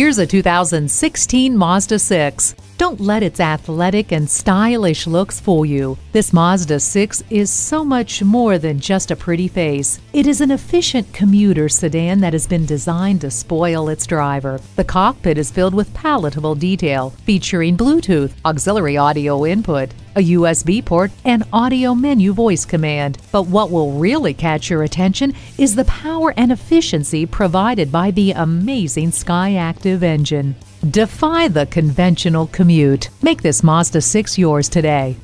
Here's a 2016 Mazda 6. Don't let its athletic and stylish looks fool you. This Mazda 6 is so much more than just a pretty face. It is an efficient commuter sedan that has been designed to spoil its driver. The cockpit is filled with palatable detail, featuring Bluetooth, auxiliary audio input, a USB port, and audio menu voice command. But what will really catch your attention is the power and efficiency provided by the amazing Skyactiv engine. Defy the conventional commute. Make this Mazda 6 yours today.